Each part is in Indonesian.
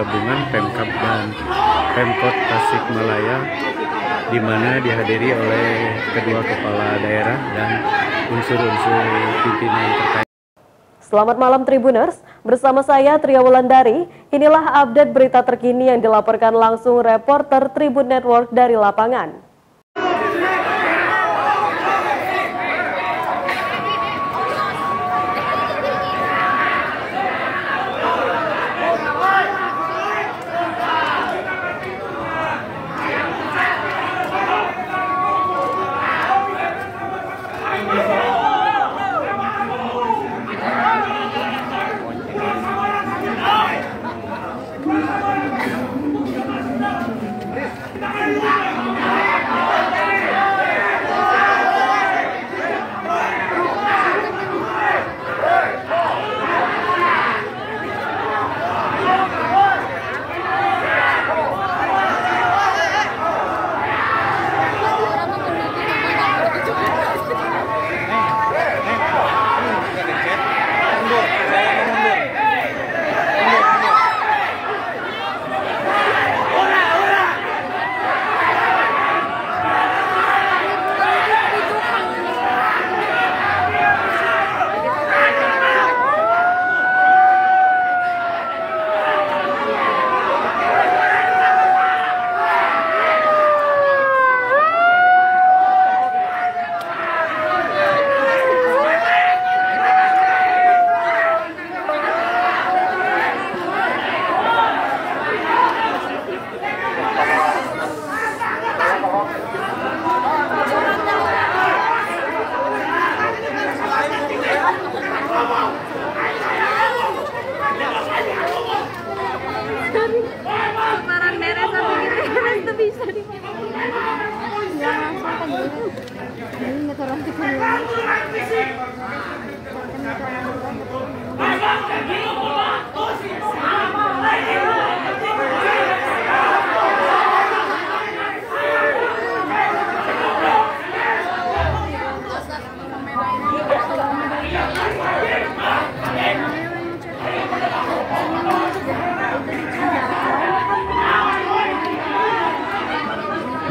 gabungan Pemkab dan Pemkot Tasikmalaya di mana dihadiri oleh kedua kepala daerah dan unsur-unsur pimpinan terkait. Selamat malam Tribuners, bersama saya Tria Wulandari. Inilah update berita terkini yang dilaporkan langsung reporter Tribun Network dari lapangan.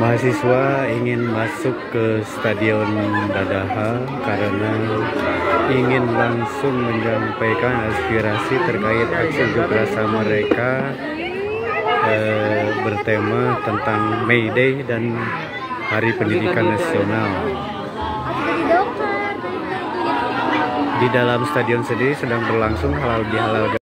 Mahasiswa ingin masuk ke Stadion Dadaha karena ingin langsung menyampaikan aspirasi terkait aksi unjuk rasa mereka eh, bertema tentang May Day dan Hari Pendidikan Nasional. Di dalam stadion sendiri sedang berlangsung halal bihalal